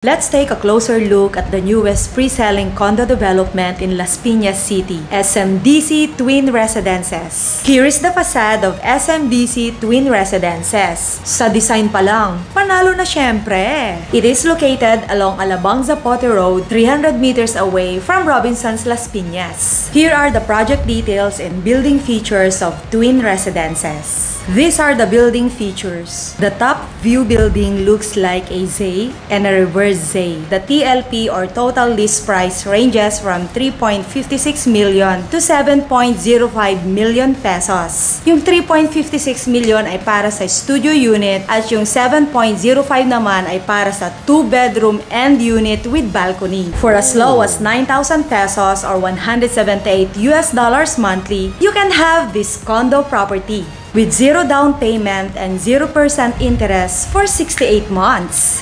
Let's take a closer look at the newest pre-selling condo development in Las Piñas City, SMDC Twin Residences. Here is the facade of SMDC Twin Residences. Sa design pa lang, panalo na syempre. It is located along Alabang Zapote Road, 300 meters away from Robinson's Las Piñas. Here are the project details and building features of Twin Residences. These are the building features. The top view building looks like a Z and a reverse Z. The TLP or total list price ranges from 3.56 million to 7.05 million pesos. Yung 3.56 million ay para sa studio unit at yung 7.05 naman ay para sa 2-bedroom end unit with balcony. For as low as 9,000 pesos or 178 US dollars monthly, you can have this condo property with zero down payment and 0% interest for 68 months.